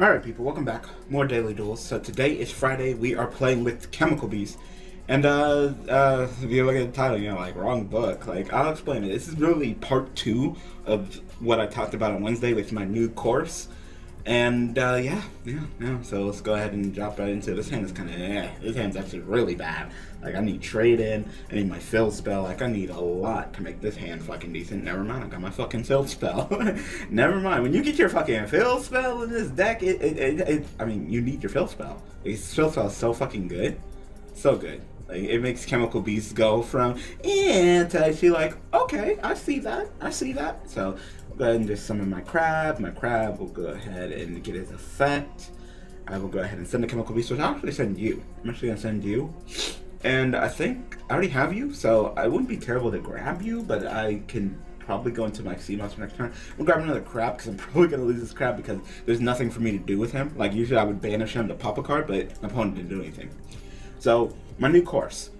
Alright people, welcome back. More Daily Duels. So today is Friday, we are playing with Chemical Beast. And uh, uh, if you look at the title, you know, like, wrong book. Like, I'll explain it. This is really part two of what I talked about on Wednesday with my new course. And uh, yeah, yeah, yeah. So let's go ahead and drop right into it. This hand is kind of eh. This hand's actually really bad. Like I need trade in. I need my field spell. Like I need a lot to make this hand fucking decent. Never mind. I got my fucking field spell. Never mind. When you get your fucking field spell in this deck, it, it, it, it I mean, you need your field spell. This field spell is so fucking good, so good. Like it makes Chemical Beast go from and to actually like, okay, I see that, I see that. So go ahead and just summon my crab. My crab will go ahead and get his effect. I will go ahead and send the chemical which I'll actually send you. I'm actually gonna send you. And I think I already have you, so I wouldn't be terrible to grab you, but I can probably go into my sea monster next turn. I'm grab another crab because I'm probably gonna lose this crab because there's nothing for me to do with him. Like usually I would banish him to pop a card, but my opponent didn't do anything. So my new course.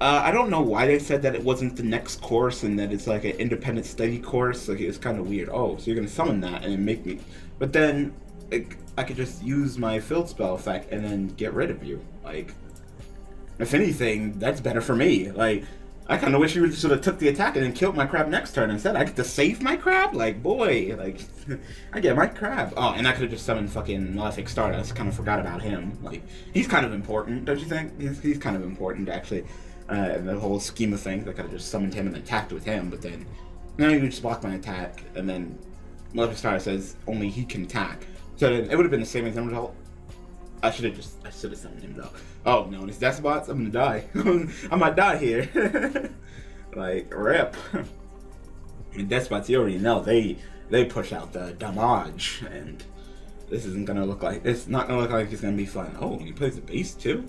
Uh, I don't know why they said that it wasn't the next course and that it's like an independent study course. Like it's kind of weird. Oh, so you're gonna summon that and make me, but then like, I could just use my field spell effect and then get rid of you. Like, if anything, that's better for me. Like, I kind of wish you should have took the attack and then killed my crab next turn instead. I get to save my crab? Like, boy, like, I get my crab. Oh, and I could have just summoned fucking Malefic Stardust. Kind of forgot about him. Like, he's kind of important, don't you think? He's, he's kind of important, actually uh, the whole scheme of things. I could have just summoned him and attacked with him, but then now you just block my attack, and then Malefic Star says only he can attack. So then it would have been the same as result. I should have just I should have summoned him though. Oh no, it's death spots. I'm gonna die. I might die here. like rip. and death spots, you already know they they push out the damage, and this isn't gonna look like it's not gonna look like it's gonna be fun. Oh, he plays the base too.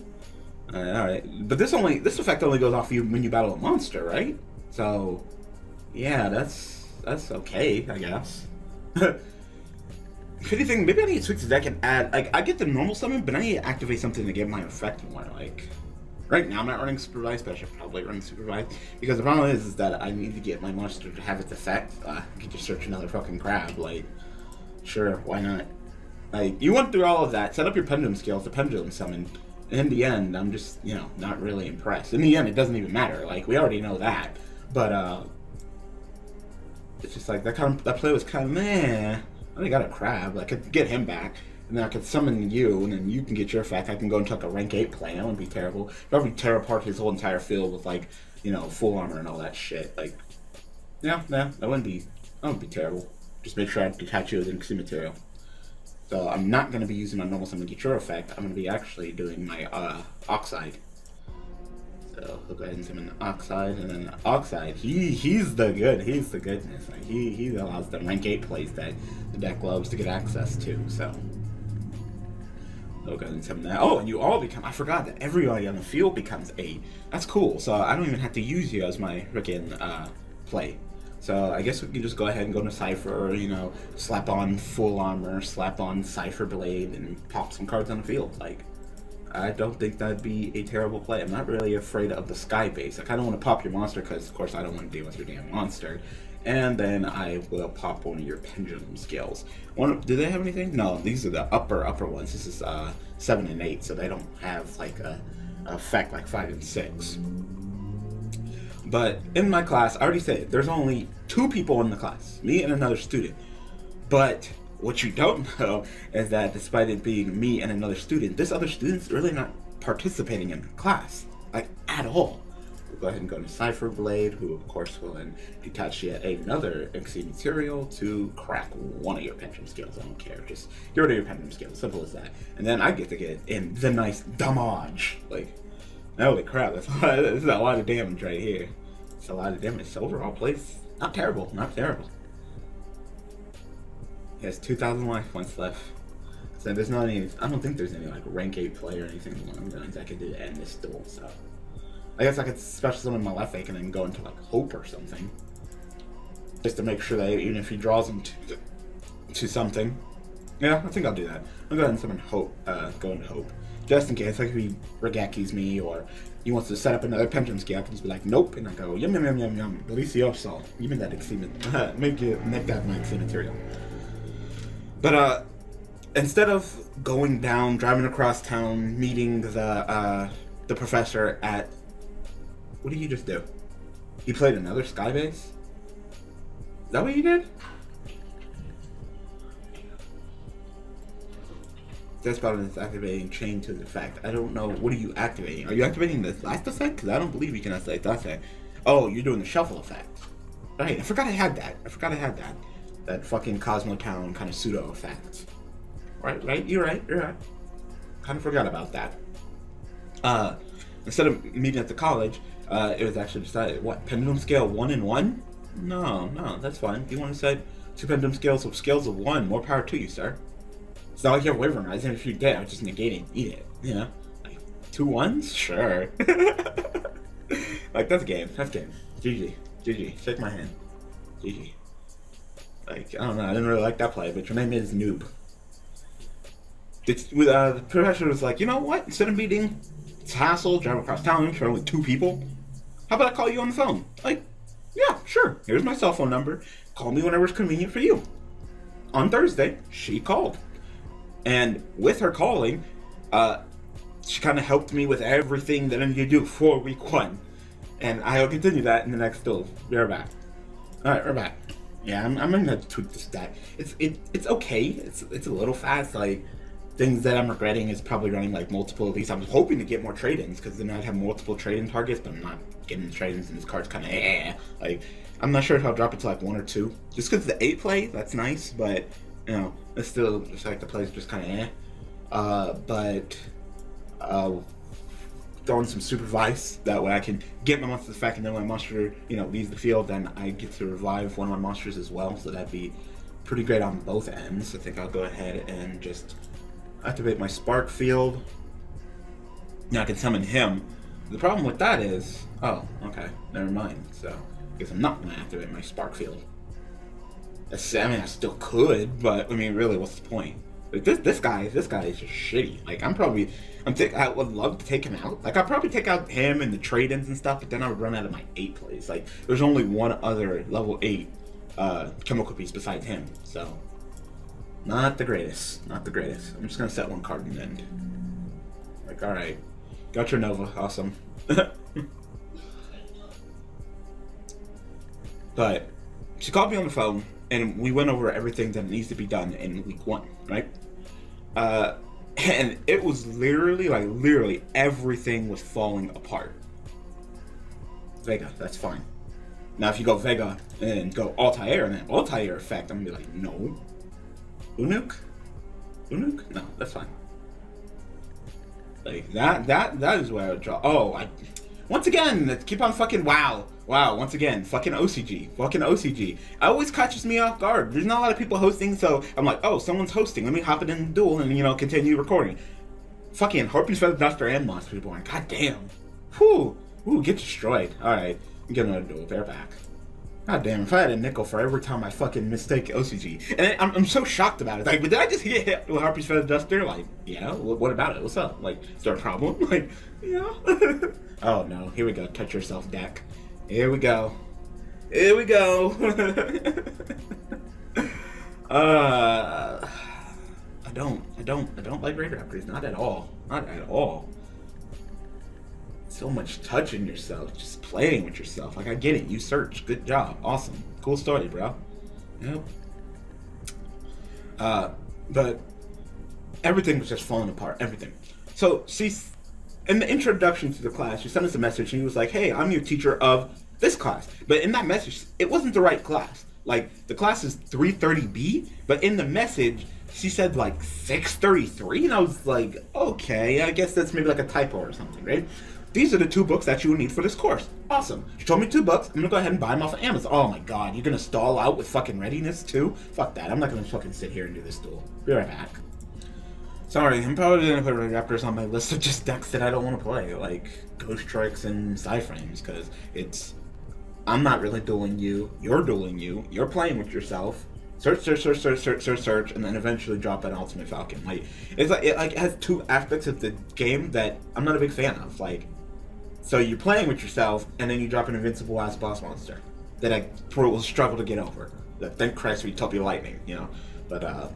Uh, all right, but this only this effect only goes off you when you battle a monster, right? So, yeah, that's that's okay, I guess. if anything, maybe I need to switch the deck and add like I get the normal summon, but I need to activate something to get my effect more. Like right now, I'm not running supervised, but I should probably run supervised because the problem is, is that I need to get my monster to have its effect. Uh, I could just search another fucking crab. Like, sure, why not? Like you went through all of that, set up your pendulum scales, the pendulum summon in the end, I'm just, you know, not really impressed. In the end, it doesn't even matter. Like, we already know that. But, uh, it's just like, that kind of, that play was kind of, meh. I only got a crab. I could get him back. And then I could summon you, and then you can get your effect. I can go and take a rank 8 play. That wouldn't be terrible. Probably tear apart his whole entire field with, like, you know, full armor and all that shit. Like, yeah, yeah, that wouldn't be, that wouldn't be terrible. Just make sure I detach you with Xyz material. So I'm not going to be using my normal summon effect. I'm going to be actually doing my uh, Oxy Ox. So we'll go ahead and summon Oxy Ox, and then Oxy Ox, he he's the good, he's the goodness. Like, he, he allows the rank 8 plays that the deck loves to get access to, so. We'll go ahead and summon that. Oh, and you all become, I forgot that everybody on the field becomes 8. That's cool, so I don't even have to use you as my freaking uh, play. So I guess we can just go ahead and go to Cipher, you know, slap on full armor, slap on Cipher Blade, and pop some cards on the field. Like, I don't think that'd be a terrible play. I'm not really afraid of the Sky base. I kind of want to pop your monster because, of course, I don't want to deal with your damn monster. And then I will pop one of your pendulum scales. One, do they have anything? No, these are the upper upper ones. This is uh, seven and eight, so they don't have like a, a effect like five and six. But in my class, I already said there's only two people in the class, me and another student. But what you don't know is that despite it being me and another student, this other student's really not participating in the class, like at all. We'll go ahead and go to Cipher Blade, who of course will then detach yet another Xyz material to crack one of your pendulum scales. I don't care, just get rid of your pendulum scales, simple as that. And then I get to get in the nice damage, like Holy crap, that's, that's a lot of damage right here. A lot of damage. So overall, plays not terrible, not terrible. He has 2,000 life points left. So there's not any, I don't think there's any like rank 8 play or anything along those I could do to end this duel, so. I guess I could special summon Malefic and then go into like Hope or something. Just to make sure that even if he draws him to, to something. Yeah, I think I'll do that. I'll go ahead and summon Hope, uh, go into Hope just in case, like if he Raigekis me or he wants to set up another pendulum scale, I can just be like, nope, and I go, yum, yum, yum, yum, yum, delicioso. Give me that exceedment, make it, make that my material. But, uh, instead of going down, driving across town, meeting the uh, the professor at what did you just do? You played another Skybase? Is that what you did? That's about is activating chain to the effect. I don't know. What are you activating? Are you activating the last effect? Because I don't believe you can activate that effect. Oh, you're doing the shuffle effect. Right, I forgot I had that. I forgot I had that. That fucking Cosmo Town kind of pseudo effect. Right, right, you're right, you're right. Kind of forgot about that. Uh, instead of meeting at the college, uh, it was actually decided, what, pendulum scale one and one? No, no, that's fine. You want to say two pendulum scales of scales of one, more power to you, sir. It's not like you're wyvernizing. If you're dead, I'm just negating, eat it. You know? Like, two ones? Sure. like, that's game. That's game. GG. GG. Shake my hand. GG. Like, I don't know. I didn't really like that play, but your name is Noob. It's, uh, the professor was like, you know what? Instead of meeting hassle, drive across town for only two people, how about I call you on the phone? Like, yeah, sure. Here's my cell phone number. Call me whenever it's convenient for you. On Thursday, she called. And with her calling, uh, she kind of helped me with everything that I need to do for week one. And I'll continue that in the next duel. We're back. Alright, we're back. Yeah, I'm, I'm gonna tweak the stat. It's it, it's okay. It's it's a little fast. Like things that I'm regretting is probably running like multiple of these. I was hoping to get more trade-ins because then I'd have multiple trade-in targets, but I'm not getting the trade-ins and this card's kind of eh. Like I'm not sure if I'll drop it to like one or two. Just because the eight play, that's nice, but you know, it's still just like the play's just kind of eh. Uh, but uh, throwing some supervise that way I can get my monster effect and then when my monster you know leaves the field, then I get to revive one of my monsters as well. So that'd be pretty great on both ends. I think I'll go ahead and just activate my spark field. Now I can summon him. The problem with that is, oh, okay, never mind. So I guess I'm not gonna activate my spark field. I mean, I still could, but I mean, really, what's the point? Like this, this guy, this guy is just shitty. Like I'm probably, I'm think I would love to take him out. Like I'd probably take out him and the trade-ins and stuff, but then I would run out of my eight plays. Like there's only one other level eight uh, chemical piece besides him, so not the greatest. Not the greatest. I'm just gonna set one card and end. Like, all right, got your Nova, awesome. but she called me on the phone and we went over everything that needs to be done in week one, right? Uh, and it was literally like literally everything was falling apart. Vega, that's fine. Now if you go Vega and go Altair and then Altair effect, I'm gonna be like, no. Unuk? Unuk? No, that's fine. Like that that that is where I would draw oh I once again, let's keep on fucking wow. Wow, once again, fucking OCG. Fucking OCG. It always catches me off guard. There's not a lot of people hosting, so I'm like, oh, someone's hosting. Let me hop it in the duel and, you know, continue recording. Fucking Harpy's Feather Duster and Monster Reborn. God damn. Whew. Ooh, get destroyed. Alright, I'm getting another duel. They're back. God damn, if I had a nickel for every time I fucking mistake OCG. And I'm, I'm so shocked about it. Like, but did I just get hit with Harpy's Feather Duster? Like, yeah, what about it? What's up? Like, is there a problem? Like, yeah. oh no, here we go. Touch yourself deck. Here we go. Here we go. uh, I don't, I don't, I don't like Raider upgrades. Not at all. Not at all so much touching yourself, just playing with yourself. Like I get it, you search, good job, awesome, cool story, bro. Yep. Uh, but everything was just falling apart. Everything. So she's in the introduction to the class. She sent us a message. and he was like, "Hey, I'm your teacher of this class." But in that message, it wasn't the right class. Like the class is 330B, but in the message she said like 633 and i was like okay i guess that's maybe like a typo or something right these are the two books that you will need for this course. Awesome. She told me two books. I'm gonna go ahead and buy them off of Amazon. Oh my god, you're gonna stall out with fucking readiness too? Fuck that. I'm not gonna fucking sit here and do this duel. Be right back. Sorry, I'm probably gonna put Raptors on my list of just decks that I don't want to play, like Ghostricks and Psyframes, because it's. I'm not really dueling you. You're dueling you. You're playing with yourself search, search, search, search, search, search, search, and then eventually drop an Ultimate Falcon. Like it's like it like has two aspects of the game that I'm not a big fan of. Like so you're playing with yourself, and then you drop an invincible ass boss monster that I will struggle to get over. That thank Christ for Utopia Lightning, you know. But uh,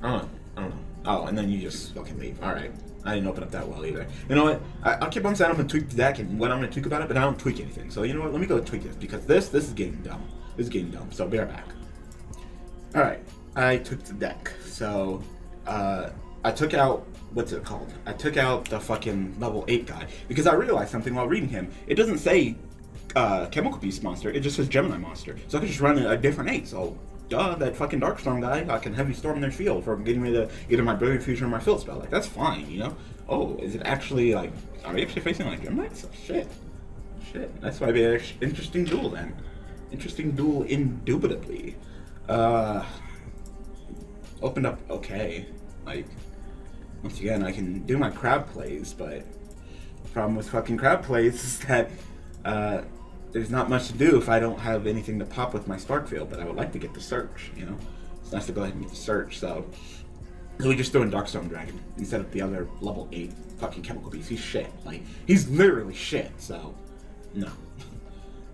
I don't know. I don't know. Oh, and then you just fucking leave. All right. I didn't open up that well either. You know what? I, I keep on saying I'm gonna tweak the deck and what I'm gonna tweak about it, but I don't tweak anything. So you know what? Let me go tweak this because this this is getting dumb. This is getting dumb. So bear back. All right. I took the deck. So uh, I took out what's it called? I took out the fucking level eight guy because I realized something while reading him. It doesn't say uh, chemical beast monster. It just says Gemini monster. So I could just run a different eight. So duh, that fucking Darkstorm guy, I can heavy storm their field for getting rid of either my Brilliant Fusion or my field spell. Like, that's fine, you know? Oh, is it actually, like, are we actually facing, like, Gem-Knights? Oh, shit. Shit. That's why be an interesting duel, then. Interesting duel, indubitably. Uh, opened up okay. Like, once again, I can do my crab plays, but problem with fucking crab plays is that, uh, there's not much to do if I don't have anything to pop with my spark field, but I would like to get the search, you know? It's nice to go ahead and get the search, so... So we just threw in Darkstorm Dragon instead of the other level 8 fucking Chemical Beast. He's shit. Like, he's literally shit, so... No.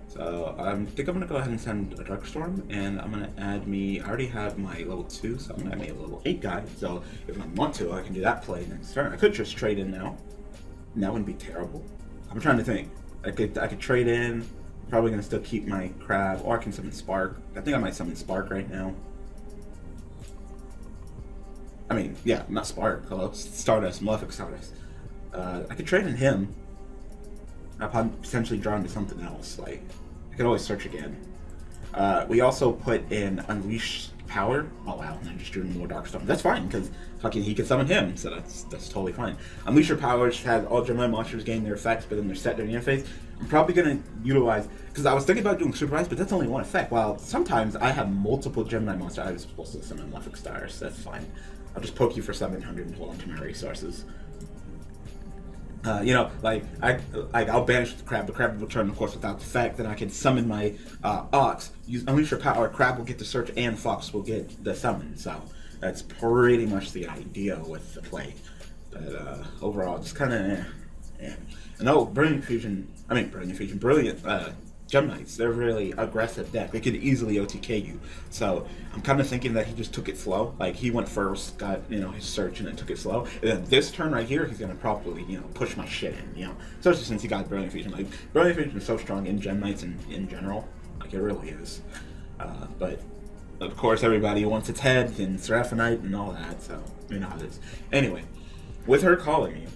So I think I'm gonna go ahead and send a Darkstorm, and I'm gonna add me. I already have my level two, so I'm gonna add me a level eight guy. So if I want to, I can do that play next turn. I could just trade in now. That wouldn't be terrible. I'm trying to think. I could I could trade in. Probably gonna still keep my crab, or I can summon Spark. I think I might summon Spark right now. I mean, yeah, not Spark. Hello, Stardust, Malefic Stardust. Uh, I could trade in him. I'll potentially draw into something else. Like, I could always search again. Uh, we also put in Unleash Power. Oh wow, and I just drew more Darkstorm. That's fine because fucking he can summon him, so that's that's totally fine. Unleash Your Power has all Gemini monsters gain their effects, but then they're set during the interface. I'm probably gonna utilize because I was thinking about doing Supervise, but that's only one effect. While sometimes I have multiple Gemini monsters, I was supposed to summon Malefic Stars. So that's fine. I'll just poke you for 700 and hold on to my resources. Uh, you know, like I like I'll banish the crab. The crab will return, of course, without the fact that I can summon my uh, ox. Use unleash your power. Crab will get the search, and fox will get the summon. So that's pretty much the idea with the play. But uh, overall, just kind of, eh, eh. no brilliant fusion. I mean, brilliant fusion, brilliant uh, Gem-Knights, they're really aggressive deck. They could easily OTK you. So I'm kind of thinking that he just took it slow. Like he went first, got you know his search, and then took it slow. And then this turn right here, he's gonna probably you know push my shit in. You know, especially since he got Brilliant Fusion. Like Brilliant Fusion is so strong in Gem-Knights and in general. Like it really is. Uh, but of course, everybody wants its head and Seraphinite and all that. So you know how it is. Anyway, with her calling me,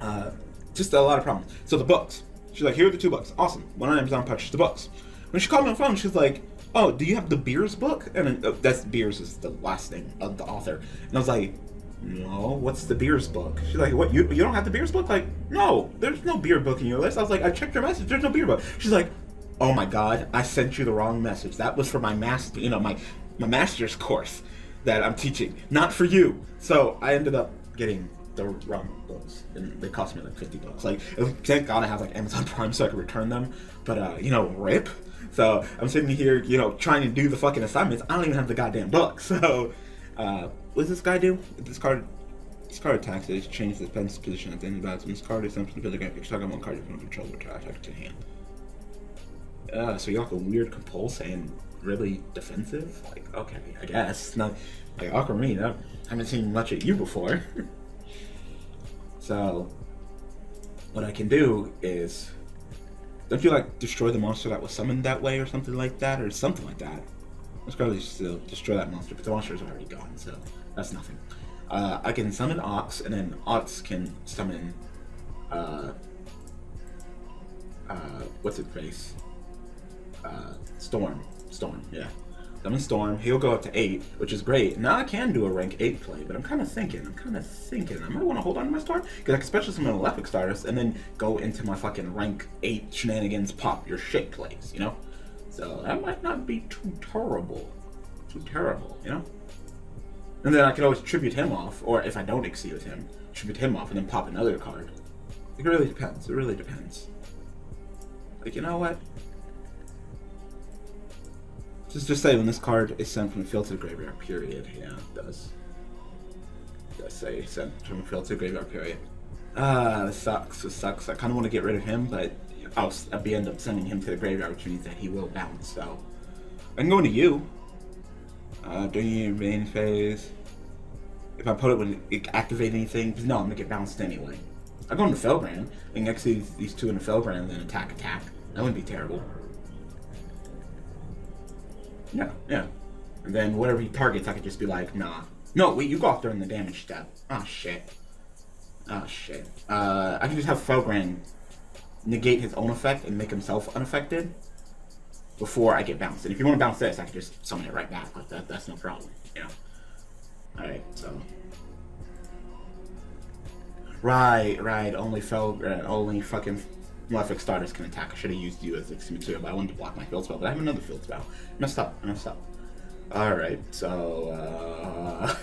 uh, just a lot of problems. So the books She's like, here are the two books. Awesome. Went on Amazon, purchased the books. When she called me on the phone, she's like, oh, do you have the Beers book? And uh, that's Beers is the last name of the author. And I was like, no, what's the Beers book? She's like, what, you, you don't have the Beers book? Like, no, there's no beer book in your list. I was like, I checked your message, there's no beer book. She's like, oh my god, I sent you the wrong message. That was for my master, you know, my, my master's course that I'm teaching, not for you. So I ended up getting the wrong books, and they cost me like fifty bucks. Like, thank God I have like Amazon Prime so I can return them. But uh, you know, rip. So I'm sitting here, you know, trying to do the fucking assignments. I don't even have the goddamn book. So, uh, what does this guy do? This card, this card attacks it. Changes the defense position at the end of the battle. This card is something to. If you target one card, can control the attack to hand. Uh, so you have a weird compulse and really defensive. Like, okay, I guess not. Like Aquamarine, I haven't seen much of you before. So, what I can do is, don't you like destroy the monster that was summoned that way or something like that, or something like that? Let's probably still destroy that monster, but the monster is already gone, so that's nothing. Uh, I can summon Ox, and then Ox can summon, uh, uh, what's it face? Uh, Storm. Storm, yeah. Summon Storm. He'll go up to 8, which is great. Now I can do a rank 8 play, but I'm kind of thinking, I'm kind of thinking, I might want to hold on to my Storm, because I can special summon Malefic Stardust, and then go into my fucking rank 8 shenanigans pop your shit plays, you know? So that might not be too terrible. Too terrible, you know? And then I could always tribute him off, or if I don't exceed with him, tribute him off and then pop another card. It really depends. It really depends. Like, you know what? Just just say when this card is sent from the field to the graveyard, period. Yeah, it does. It does say sent from the field to the graveyard, period. Ah, uh, this sucks. This sucks. I kind of want to get rid of him, but I'll, I'll be end up sending him to the graveyard, which means that he will bounce. So I'm going to you. Uh, during your main phase, if I put it when it activate anything, no, I'm gonna get bounced anyway. I go into Felgrand, and next to these, two in the Felgrand, and then attack, attack. That wouldn't be terrible. Yeah, yeah. And then whatever he targets, I could just be like, nah. No, wait, you go off during the damage step. Oh, shit. Oh, shit. Uh, I can just have Felgrand negate his own effect and make himself unaffected before I get bounced. And if you want to bounce this, I can just summon it right back. Like that, that's no problem. Yeah. Alright, so. Right, right. Only fell, uh, only fucking Malefic Stardust can attack. I should have used you as X material, but I wanted to block my field spell. But I have another field spell. Messed up. Messed up. Alright, so, uh,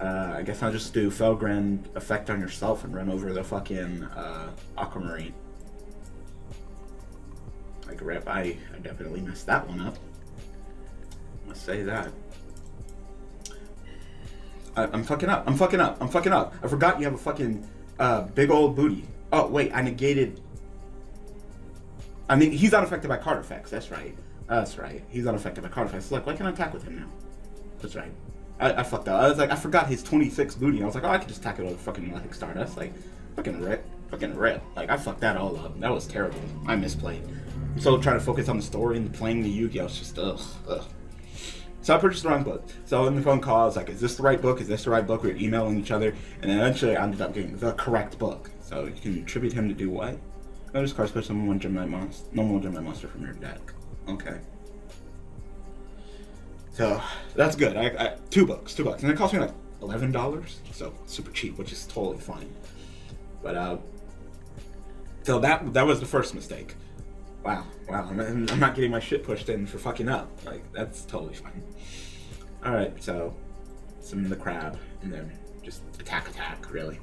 uh, I guess I'll just do Felgrand effect on yourself and run over the fucking, uh, Aquamarine. Like, rip, I, I definitely messed that one up. Must say that. I, am fucking up. I'm fucking up. I'm fucking up. I forgot you have a fucking, uh, big old booty. Oh, wait, I negated... I mean, he's unaffected by card effects, that's right. That's right. He's unaffected by card effects. Look, why can't I attack with him now? That's right. I, I fucked up. I was like, I forgot his 26 booty. I was like, oh, I could just attack it with a fucking Electric Stardust. Like, fucking rip. Fucking rip. Like, I fucked that all up. That was terrible. I misplayed. So trying to focus on the story and playing the Yu-Gi-Oh! It's just, ugh, ugh. So I purchased the wrong book. So in the phone call, I was like, is this the right book? Is this the right book? We were emailing each other. And then eventually I ended up getting the correct book. So you can attribute him to do what? Notice card special one Gemini monster. No more Gemini monster from your deck. Okay. So that's good. I, I two bucks, two bucks, and it cost me like eleven dollars, so super cheap, which is totally fine. But uh, so that that was the first mistake. Wow, wow, I'm, I'm not getting my shit pushed in for fucking up. Like that's totally fine. All right, so summon the crab, and then just attack, attack, really.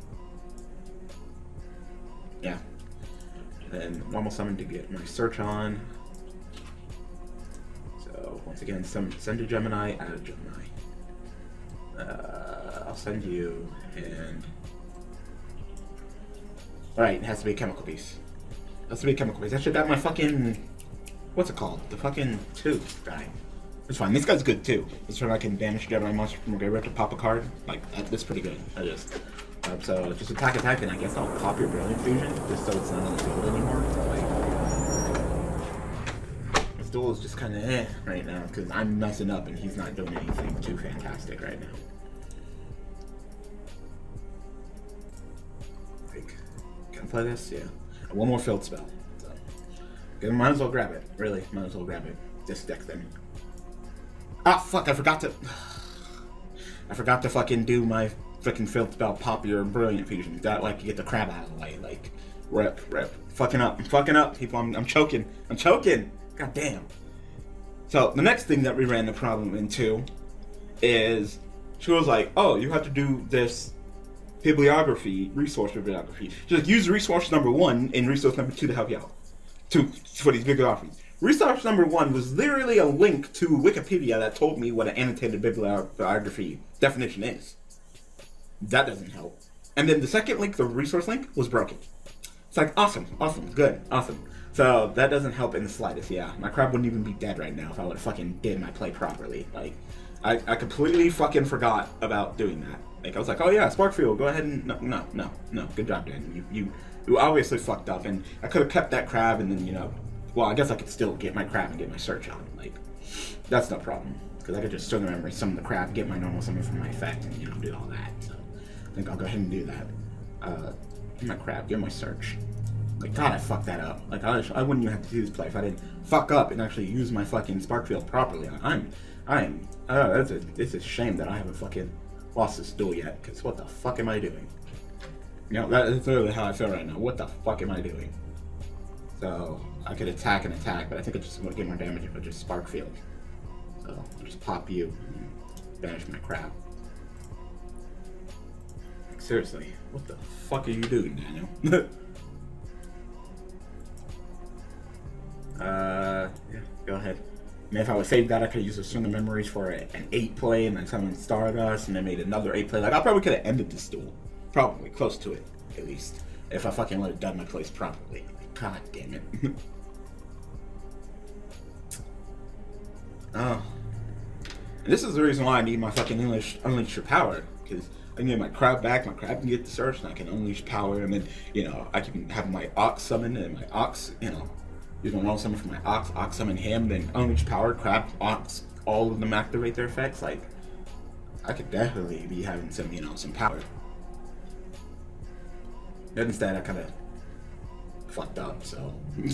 Yeah. Then one normal summon to get my search on. So once again, send a Gemini, add Gemini. Uh, I'll send you and. Alright, it has to be a chemical piece. It has to be a chemical piece. I should have my fucking. What's it called? The fucking two guy. It's fine. This guy's good too. This one I can banish Gemini monster from a graveyard to pop a card. Like, that's pretty good. I just. Um, so just attack, attack, and I guess I'll pop your Brilliant Fusion just so it's not on the field anymore. Like, duel is just kind of eh right now because I'm messing up and he's not doing anything too fantastic right now. Like, can I play this? Yeah. One more field spell. So, might as well grab it. Really, might as well grab it. This deck thing. Ah, fuck! I forgot to. I forgot to fucking do my freaking field spell, pop your brilliant fusion. That like you get the crab out of the way. Like, rip, rip. Fucking up. I'm fucking up, people. I'm, I'm choking. I'm choking. God damn. So the next thing that we ran the problem into is she was like, "Oh, you have to do this bibliography, resource bibliography. Just use resource number one and resource number two to help you out. To for these bibliographies. Resource number one was literally a link to Wikipedia that told me what an annotated bibliography definition is. That doesn't help. And then the second link, the resource link, was broken. It's like awesome, awesome, good, awesome. So that doesn't help in the slightest. Yeah, my crab wouldn't even be dead right now if I would have fucking did my play properly. Like, I, I completely fucking forgot about doing that. Like, I was like, oh yeah, spark fuel, go ahead and no, no, no, no. Good job, Dan. You, you, you obviously fucked up, and I could have kept that crab, and then you know, well, I guess I could still get my crab and get my search on. Like, that's no problem because I could just still remember summon the crab, get my normal summon from my effect, and you know, do all that. So think I'll go ahead and do that. Uh, get my crab, give my search. Like, God, I fucked that up. Like, I, I wouldn't even have to do this play if I didn't fuck up and actually use my fucking spark field properly. I'm, I'm, uh, that's a, it's a shame that I haven't fucking lost this duel yet, because what the fuck am I doing? You know, that is literally how I feel right now. What the fuck am I doing? So, I could attack and attack, but I think I just to get more damage if I just spark field. So, I'll just pop you and banish my crap. Seriously, what the fuck are you doing, Daniel? Uh, yeah, go ahead. I mean, if I would save that, I could use a string of memories for a, an eight play and then summon Stardust and then made another eight play. Like, I probably could have ended this duel. Probably, close to it, at least. If I fucking would have done my plays properly. God damn it. oh. And this is the reason why I need my fucking English Unleash Your Power. Because can get my crab back, my crab can get the search, and I can unleash power, and then, you know, I can have my ox summon, and my ox, you know, use my normal summon for my ox, ox summon him, then unleash power, crab, ox, all of them activate their effects. Like, I could definitely be having some, you know, some power. But instead, I kind of fucked up, so.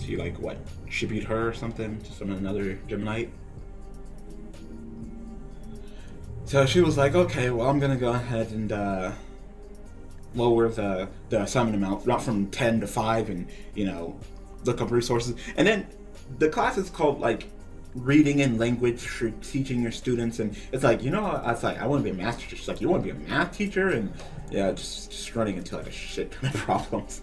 she, like, what, tribute her or something to some another Gemini? So she was like, okay, well, I'm gonna go ahead and uh, lower the, the summon amount, not from 10 to 5, and, you know, look up resources. And then the class is called, like, reading and language for teaching your students. And it's like, you know, I was like, I want to be a math teacher. She's like, you want to be a math teacher? And, yeah, just, just running into, like, a shit ton of problems.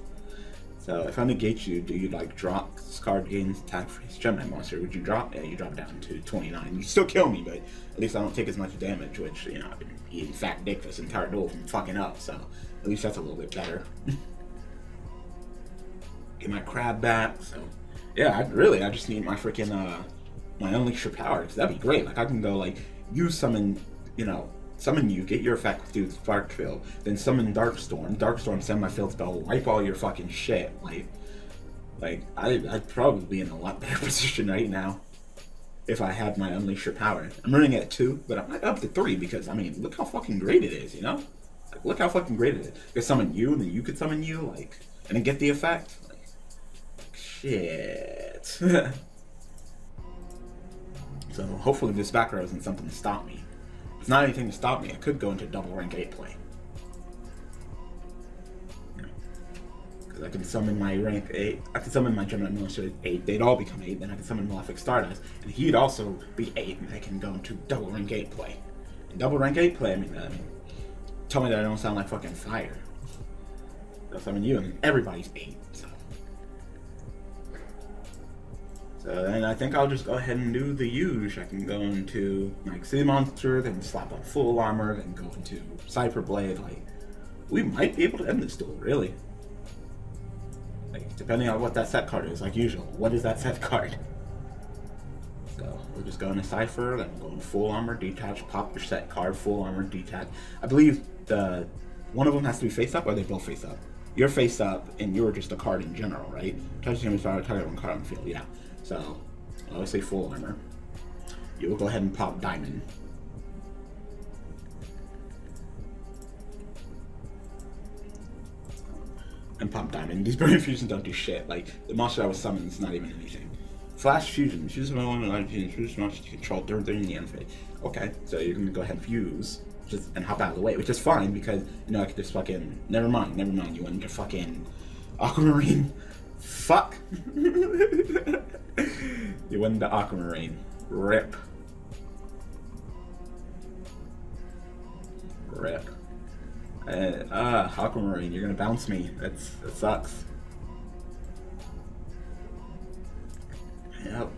So if I negate you, do you like drop card gains attack for his Gemini monster? Would you drop? Yeah, you drop down to 29. You still kill me, but at least I don't take as much damage, which, you know, I've been eating fat dick this entire duel from fucking up, so at least that's a little bit better. Get my crab back, so yeah, I, really, I just need my freaking, uh, my unleash your power, because that'd be great. Like, I can go, like, use summon, you know, summon you, get your effect through Spark Field, then summon Darkstorm, Darkstorm, send my field spell, wipe all your fucking shit. Like, like I, I'd probably be in a lot better position right now if I had my Unleash Your Power. I'm running at two, but I'm up to three because, I mean, look how fucking great it is, you know? Like, look how fucking great it is. I could summon you, and then you could summon you, like, and then get the effect. Like, shit. so hopefully this back row isn't something to stop me. It's not anything to stop me. I could go into double rank 8 play. Because I can summon my rank 8. I can summon my Gemini Militia 8. They'd all become 8. Then I can summon Malefic Stardust. And he'd also be 8. And I can go into double rank 8 play. And double rank 8 play, I mean, I mean tell me that I don't sound like fucking fire. I'll summon you and everybody's 8. So. Uh, so then I think I'll just go ahead and do the use. I can go into like Sea Monster, then slap on full armor, then go into Cipher Blade. Like, we might be able to end this duel, really. Like, depending on what that set card is, like usual. What is that set card? So we'll just go into Cipher, then we'll go into full armor, detach, pop your set card, full armor, detach. I believe the one of them has to be face up, or they both face up. You're face up, and you're just a card in general, right? Touch him, target one card on the field, yeah. So, say full armor. You will go ahead and pop diamond. And pop diamond. These burning fusions don't do shit. Like, the monster I was summoning is not even anything. Flash fusion. Fuse my one light fusion. Fuse monster to control during, during the end phase. Okay, so you're gonna go ahead and fuse. Just, and hop out of the way, which is fine because you know I could just fucking never mind, never mind. You went into fucking aquamarine. Fuck. you win the Aquamarine. Rip. Rip. Uh, ah, Aquamarine, you're gonna bounce me. That's that sucks. Yep.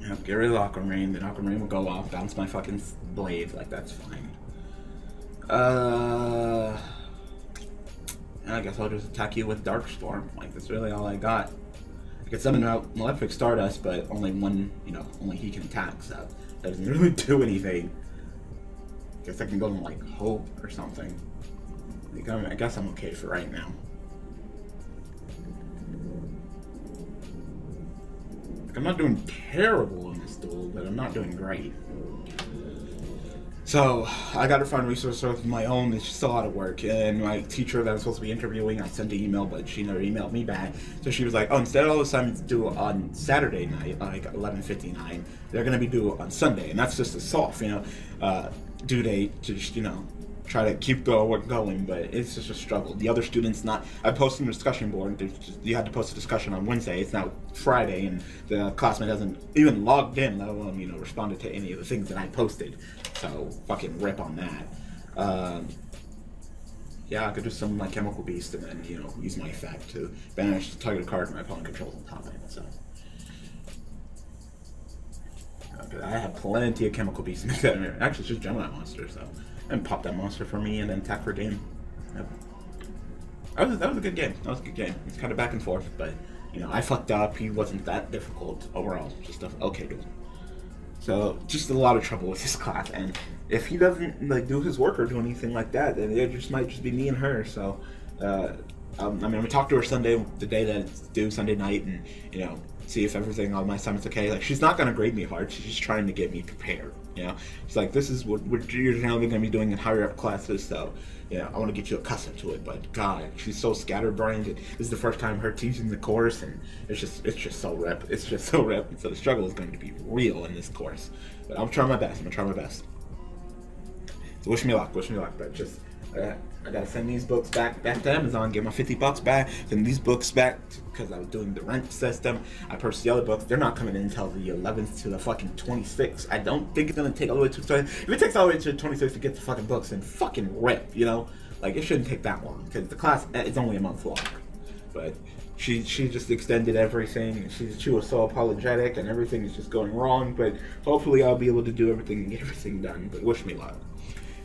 Yep, get rid of the Aquamarine, then Aquamarine will go off, bounce my fucking blade, like that's fine. Uh I guess I'll just attack you with Darkstorm. Like, that's really all I got. I could summon out Malefic Stardust, but only one, you know, only he can attack, so that doesn't really do anything. I Guess I can go to, like, Hope or something. Like, I, mean, I guess I'm okay for right now. I'm not doing terrible in this duel, but I'm not doing great. So I got to find resources of my own. It's just a lot of work. And my teacher that I was supposed to be interviewing, I sent an email, but she never emailed me back. So she was like, "Oh, instead of all the assignments due on Saturday night, like 11:59, they're gonna be due on Sunday." And that's just a soft, you know, uh, due date to just you know try to keep the work going, but it's just a struggle. The other students not. I posted the discussion board. Just, you had to post a discussion on Wednesday. It's now Friday, and the classmate hasn't even logged in, let alone you know responded to any of the things that I posted. So fucking rip on that. Um, yeah, I could just summon my chemical beast and then you know use my effect to banish the target card my opponent controls on top of it. So. I have plenty of chemical beasts in the Actually, it's just Gemini monsters, so and pop that monster for me and then attack for game. Yep. That was, that was a good game. That was a good game. It's kind of back and forth, but You know, I fucked up. He wasn't that difficult overall. Just a okay dude. So just a lot of trouble with this class, and if he doesn't like do his work or do anything like that, then it just might just be me and her. So, uh, um, I mean, I'm gonna talk to her Sunday, the day that it's due, Sunday night, and you know, see if everything on my assignment's okay. Like, she's not gonna grade me hard. She's just trying to get me prepared. You know, she's like, this is what we're, you're generally gonna be doing in higher up classes. So, you know, I want to get you accustomed to it. But God, she's so scatterbrained. This is the first time her teaching the course, and it's just, it's just so rep. It's just so rep. So the struggle is going to be real in this course. But I'm trying my best. I'm gonna try my best. So wish me luck. Wish me luck. But just uh, I gotta send these books back back to Amazon. Get my 50 bucks back. Send these books back because I was doing the rent system. I purchased the other books. They're not coming in until the 11th to the fucking 26th. I don't think it's gonna take all the way to 20. If it takes all the way to the 26th to get the fucking books, then fucking rip. You know, like it shouldn't take that long because the class eh, is only a month long. But she she just extended everything. She she was so apologetic and everything is just going wrong. But hopefully I'll be able to do everything and get everything done. But wish me luck.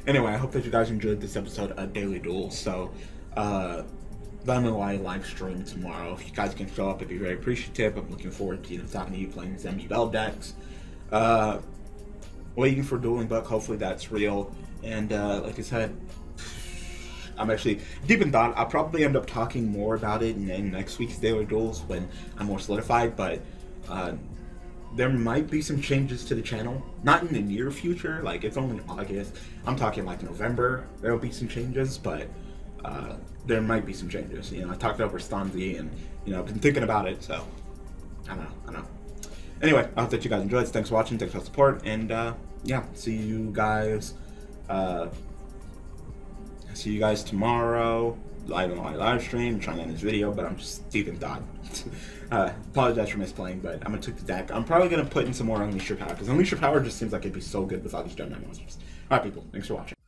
Anyway, I hope that you guys enjoyed this episode of Daily Duel. So, uh, why live stream tomorrow. If you guys can show up, it'd be very appreciative. I'm looking forward to you know talking to you playing Zemi Bell decks. Uh, waiting for Dueling Book. Hopefully that's real. And uh, like I said, I'm actually deep in thought. I'll probably end up talking more about it in, in next week's Daily Duels when I'm more solidified. But uh, there might be some changes to the channel. Not in the near future, like it's only August. I'm talking like November. There will be some changes, but uh, there might be some changes. You know, I talked over Stonzy and you know I've been thinking about it, so I don't know. I don't know. Anyway, I hope that you guys enjoyed. Thanks for watching. Thanks for the support, and uh, yeah, see you guys. Uh, see you guys tomorrow live on my live stream. Trying to end this video, but I'm just in thought. uh, apologize for misplaying, but I'm gonna take the deck. I'm probably gonna put in some more Unleash Your Power because Unleash Your Power just seems like it'd be so good with all these Gemini monsters. All right, people. Thanks for watching.